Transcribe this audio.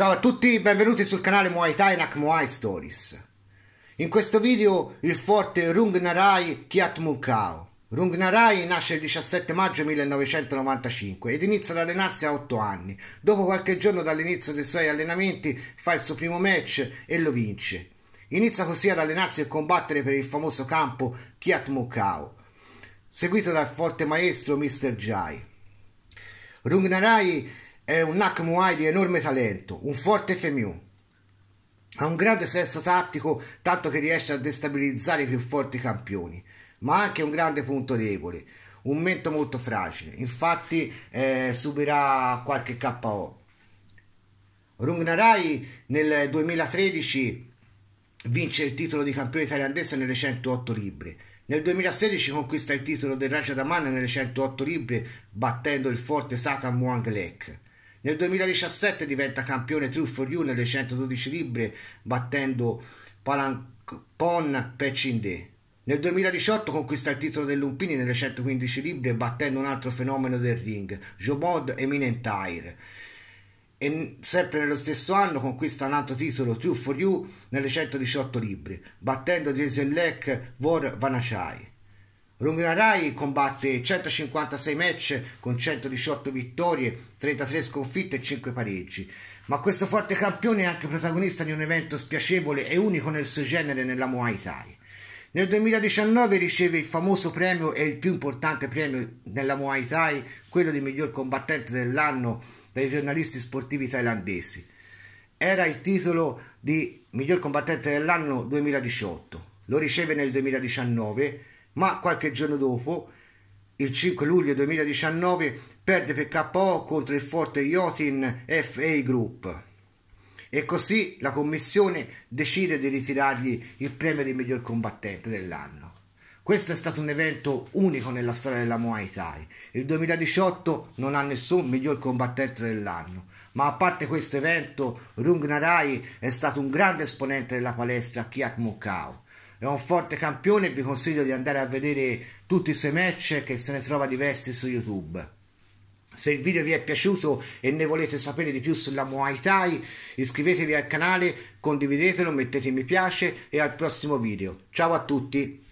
Ciao a tutti, benvenuti sul canale Muay Thai Nak Muay Stories. In questo video il forte Rung Narai Kiat Mukao. Rung Narai nasce il 17 maggio 1995 ed inizia ad allenarsi a 8 anni. Dopo qualche giorno dall'inizio dei suoi allenamenti fa il suo primo match e lo vince. Inizia così ad allenarsi e combattere per il famoso campo Kiat Mukao, seguito dal forte maestro Mr. Jai. Rung Narai è un Nak Muay di enorme talento, un forte FMU. Ha un grande senso tattico, tanto che riesce a destabilizzare i più forti campioni, ma ha anche un grande punto debole, un mento molto fragile. Infatti eh, subirà qualche KO. Rung Narai nel 2013 vince il titolo di campione thailandese nelle 108 libbre nel 2016 conquista il titolo del Raja Daman nelle 108 libbre battendo il forte Satan Muang Lek. Nel 2017 diventa campione True for You nelle 112 libbre battendo Palampon Pechinde. Nel 2018 conquista il titolo del Lumpini nelle 115 libbre battendo un altro fenomeno del ring, Jobod Eminentire e sempre nello stesso anno conquista un altro titolo True for You nelle 118 libbre, battendo Dieselek Vor Vanachai. Rungnarai combatte 156 match con 118 vittorie, 33 sconfitte e 5 pareggi. Ma questo forte campione è anche protagonista di un evento spiacevole e unico nel suo genere nella Muay Thai. Nel 2019 riceve il famoso premio e il più importante premio nella Muay Thai, quello di miglior combattente dell'anno dai giornalisti sportivi thailandesi. Era il titolo di miglior combattente dell'anno 2018. Lo riceve nel 2019, ma qualche giorno dopo, il 5 luglio 2019, perde per KO contro il forte Yotin FA Group. E così la commissione decide di ritirargli il premio di miglior combattente dell'anno. Questo è stato un evento unico nella storia della Muay Thai. Il 2018 non ha nessun miglior combattente dell'anno, ma a parte questo evento, Rung Narai è stato un grande esponente della palestra Kiat Mukau. È un forte campione vi consiglio di andare a vedere tutti i suoi match che se ne trova diversi su YouTube. Se il video vi è piaciuto e ne volete sapere di più sulla Muay Thai, iscrivetevi al canale, condividetelo, mettete mi piace e al prossimo video. Ciao a tutti!